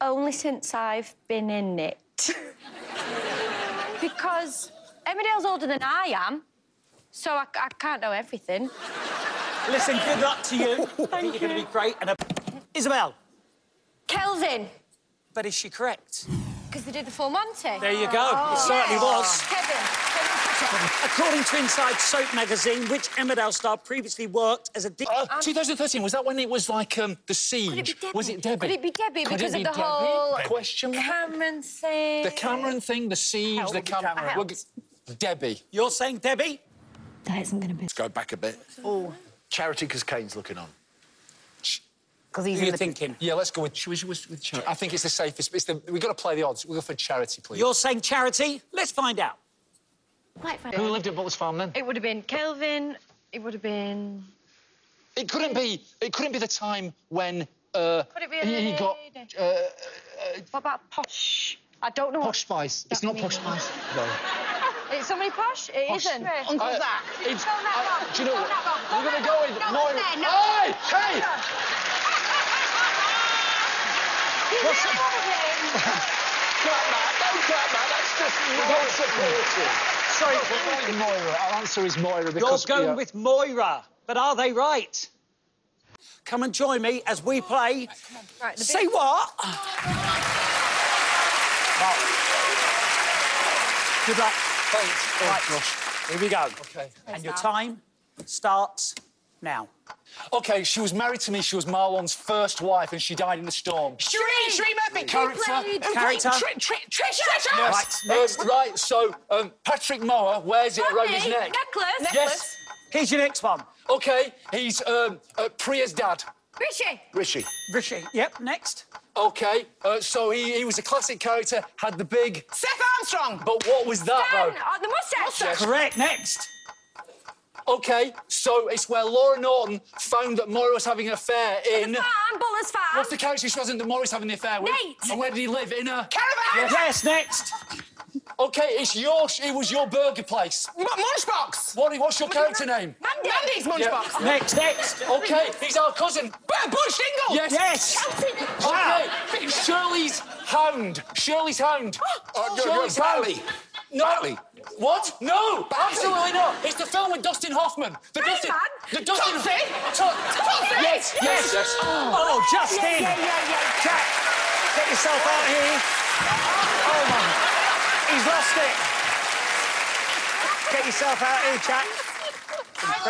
only since I've been in it. because Emmerdale's older than I am, so I, I can't know everything. Listen, good luck to you. I think you're going to be great. And a... Isabel, Kelvin, but is she correct? because they did the full Monty. There you go. it certainly was. Kevin. According to Inside Soap magazine, which Emmerdale star previously worked as a... Di- Uh, 2013, was that when it was like um, the siege? Could it be Was it Debbie? Could it be Debbie Could because it of the Debbie? whole Question mark? Cameron thing? The Cameron thing, the siege, Help the with Cameron. Cameron. We'll g- Debbie. You're saying Debbie? That isn't going to be. Let's go back a bit. Oh, Charity, because Cain's looking on. because Who he's are in you the... thinking? Yeah, let's go with, should we, should we- with charity. I think it's the safest. It's the, we've got to play the odds. We'll go for charity, please. You're saying Charity? Let's find out. Who lived at Butler's Farm then? It would have been Kelvin. It would have been. It couldn't be. It couldn't be the time when uh, Could it be a he, he got lady? uh, What about Posh? I don't know. posh spice. It's that not posh spice. No. It's somebody posh. It Posh. not Uncle Uh, that. It's, Phone that I- do you know Phone what? that. We're going to go wrong. with No, Moira. it's there, no. Hey, hey! What's You it? know. Clap, man. Don't clap, man. That's just not supportive. Sorry, we're going with Moira. Our answer is Moira You're because going yeah. with Moira. But are they right? Come and join me as we play... Right, the Say big- what? Good luck. Thanks. Right, Josh. here we go. Okay. And your time starts now. Okay, she was married to me. She was Marlon's first wife, and she died in the storm. Sheree! Sheree Murphy! Character. played- Character. Trish Stratus! Right, next. Um, right, so um, Patrick Moore wears it around his neck. Necklace. Yes. Here's your next one. Okay, he's um, uh, Priya's dad. Richie. Rishi. Rishi. Yep, next. Okay, uh, so he, he was a classic character, had the big. Seth Armstrong. But what was that, Dan, though? uh, the mustache. Yes. Correct, next. Okay, so it's where Laura Norton found that Moira was having an affair in. Farm, Butler's farm. What's the character she wasn't that Moira's having the affair with? Nate. And where did he live? In a Caravan. Yes, next. Okay, it's your. It was your burger place. Munchbox. What? What's your character name? Mandy. Mandy's Munchbox. Next, next. Okay, he's our cousin. Butch Dingle. Yes. Yes. Okay, Shirley's hound. Shirley's hound. Oh, no, no, Shirley's hound. Batley. No. Batley. What? No, absolutely not. It's the film with Dustin Hoffman. The Rain Dustin. Man? The Dustin. Tootsie? To- Tootsie? Yes, yes, yes. Oh, oh Justin. Yeah, yeah, yeah, yeah. Jack, get yourself out here. Oh, my. He's lost it. Get yourself out here, Jack.